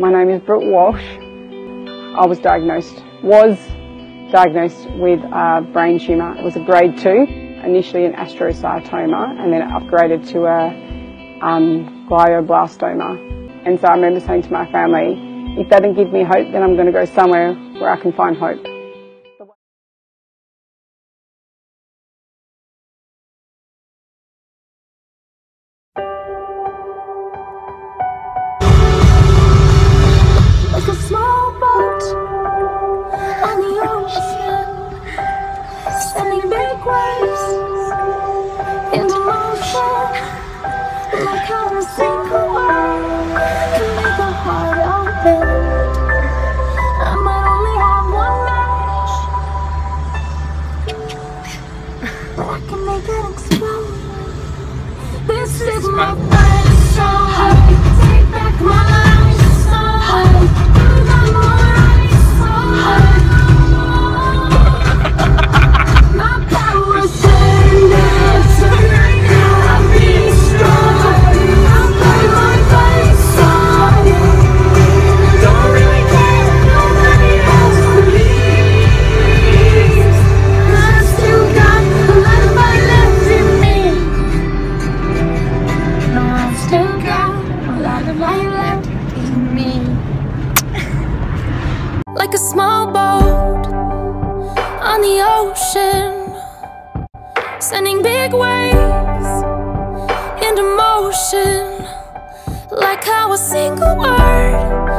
My name is Brooke Walsh. I was diagnosed, was diagnosed with a brain tumour. It was a grade two, initially an astrocytoma, and then upgraded to a um, glioblastoma. And so I remember saying to my family, if they don't give me hope, then I'm going to go somewhere where I can find hope. Like how a single word can make a heart sending big waves into motion. Like how a single word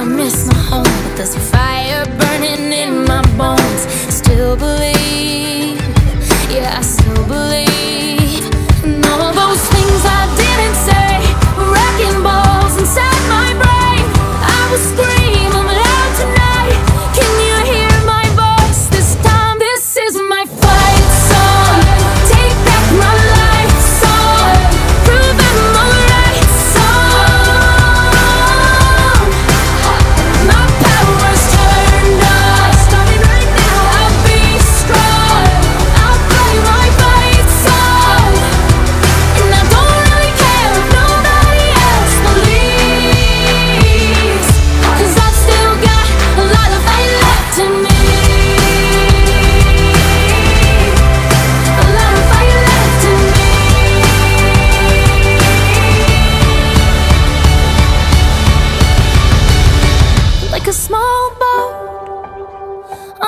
I miss my home. But there's a fire burning in my bones. Still believe.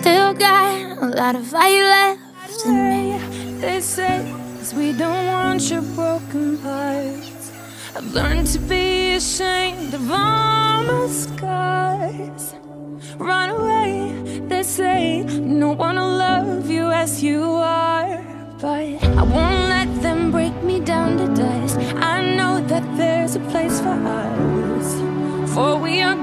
still got a lot of fire left in me. They say we don't want your broken parts I've learned to be ashamed of all my scars. Run away, they say No one will love you as you are. But I won't let them break me down to dust. I know that there's a place for us. For we are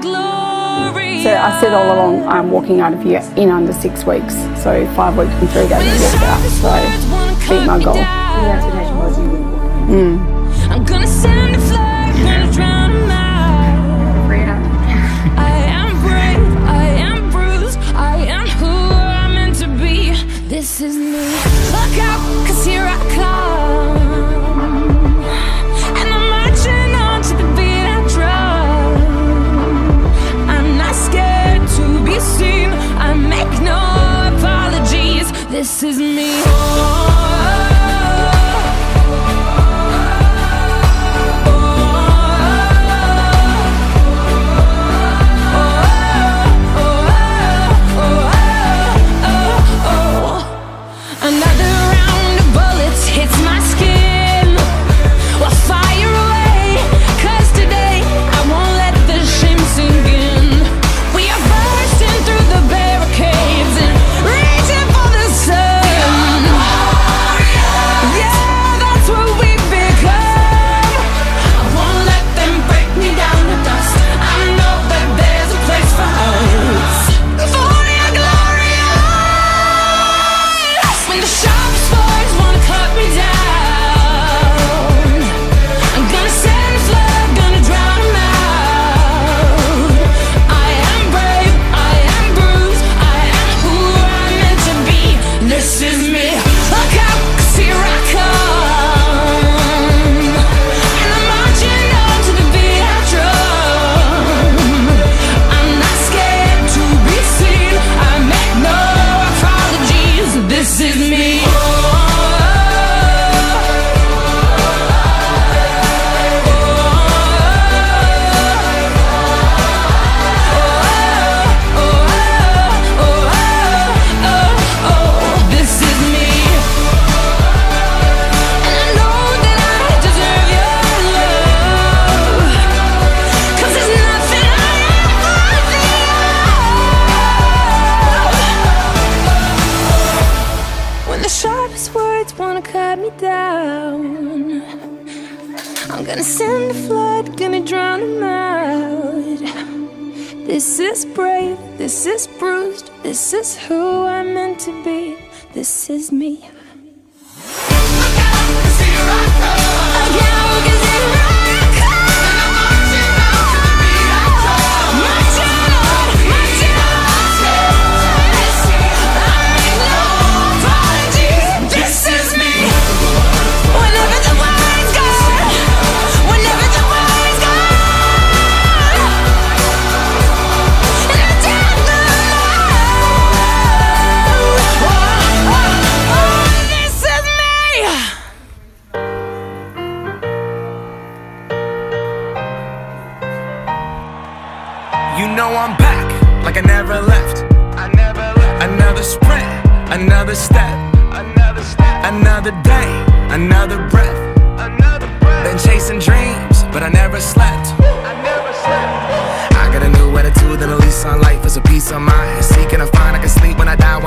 said, I said all along, I'm walking out of here in under six weeks. So five weeks and three days I walked out. So beat my goal. Mm. I'm gonna send a flag when I drown him out. I am brave, I am bruised, I am who I'm meant to be. This is is brave, this is bruised, this is who I'm meant to be, this is me. You know I'm back, like I never left. I never left. Another sprint, another step, another step, another day, another breath. Another breath. Been chasing dreams, but I never slept. I never slept. I got a new attitude, and at least on life is a peace of mind. Seeking a find I can sleep when I die.